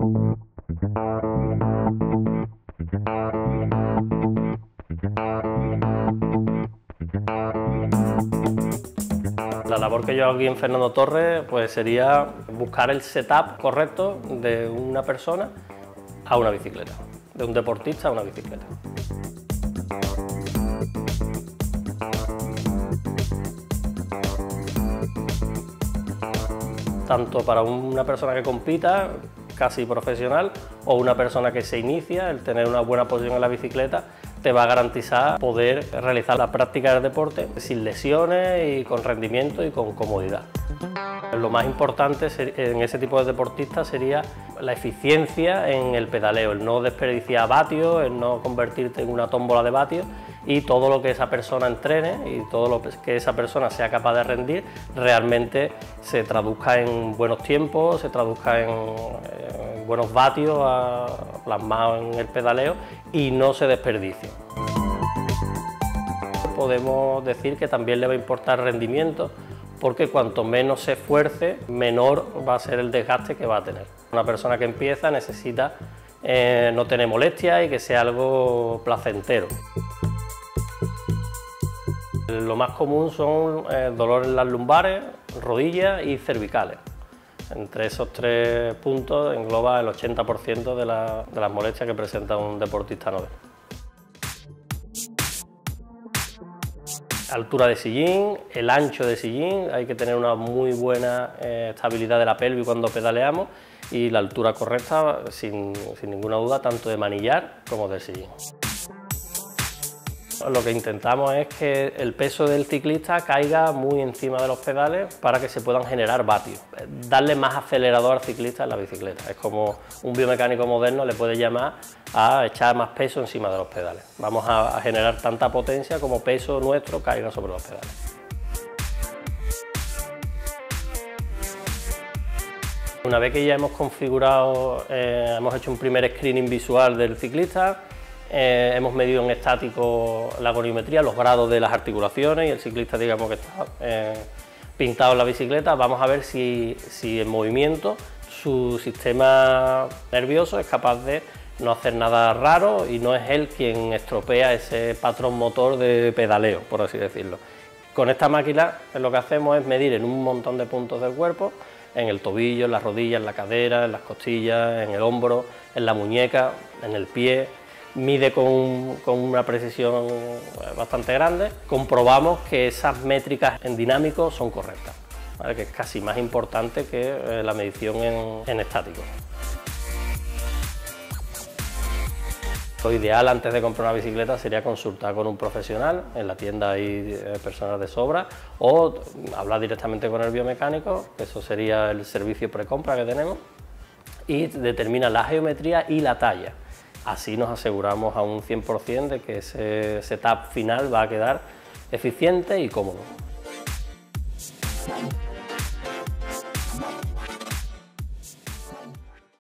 La labor que yo hago aquí en Fernando Torres pues sería buscar el setup correcto de una persona a una bicicleta, de un deportista a una bicicleta. Tanto para una persona que compita, casi profesional, o una persona que se inicia, el tener una buena posición en la bicicleta te va a garantizar poder realizar la práctica del deporte sin lesiones y con rendimiento y con comodidad. Lo más importante en ese tipo de deportistas sería la eficiencia en el pedaleo, el no desperdiciar vatios, el no convertirte en una tómbola de vatios y todo lo que esa persona entrene y todo lo que esa persona sea capaz de rendir realmente se traduzca en buenos tiempos, se traduzca en, buenos vatios plasmados en el pedaleo y no se desperdicie. Podemos decir que también le va a importar rendimiento porque cuanto menos se esfuerce, menor va a ser el desgaste que va a tener. Una persona que empieza necesita eh, no tener molestias y que sea algo placentero. Lo más común son eh, dolores en las lumbares, rodillas y cervicales. Entre esos tres puntos engloba el 80% de, las molestias que presenta un deportista novel. Altura de sillín, el ancho de sillín, hay que tener una muy buena eh, estabilidad de la pelvis cuando pedaleamos y la altura correcta, sin, sin ninguna duda, tanto de manillar como de sillín. Lo que intentamos es que el peso del ciclista caiga muy encima de los pedales para que se puedan generar vatios. Darle más acelerador al ciclista en la bicicleta. Es como un biomecánico moderno le puede llamar a echar más peso encima de los pedales. Vamos a generar tanta potencia como peso nuestro caiga sobre los pedales. Una vez que ya hemos configurado, eh, hemos hecho un primer screening visual del ciclista, eh, hemos medido en estático la goniometría, los grados de las articulaciones y el ciclista digamos que está eh, pintado en la bicicleta. Vamos a ver si, si en movimiento su sistema nervioso es capaz de no hacer nada raro y no es él quien estropea ese patrón motor de pedaleo, por así decirlo. Con esta máquina lo que hacemos es medir en un montón de puntos del cuerpo, en el tobillo, en las rodillas, en la cadera, en las costillas, en el hombro, en la muñeca, en el pie, mide con, una precisión bastante grande, comprobamos que esas métricas en dinámico son correctas, que es casi más importante que eh, la medición en, estático. Lo ideal antes de comprar una bicicleta sería consultar con un profesional, en la tienda hay eh, personas de sobra, o hablar directamente con el biomecánico, eso sería el servicio precompra que tenemos, y determina la geometría y la talla. Así nos aseguramos a un 100% de que ese setup final va a quedar eficiente y cómodo.